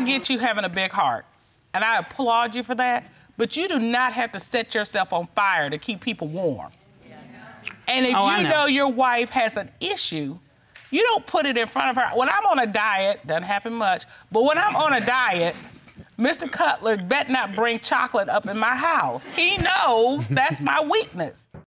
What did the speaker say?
I get you having a big heart, and I applaud you for that, but you do not have to set yourself on fire to keep people warm. And if Oh, you know. know your wife has an issue, you don't put it in front of her. When I'm on a diet, doesn't happen much, but when I'm on a diet, Mr. Cutler bet not bring chocolate up in my house. He knows that's my weakness.